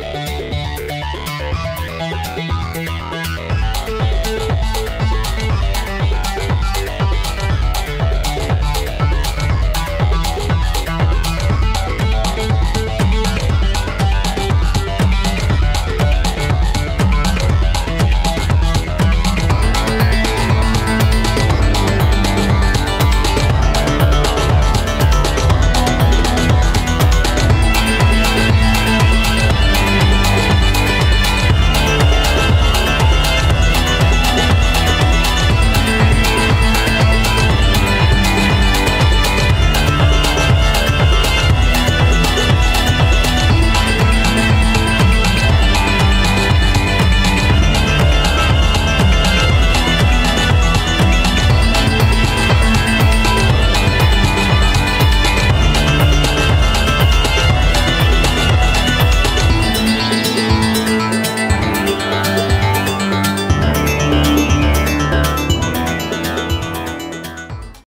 Bye.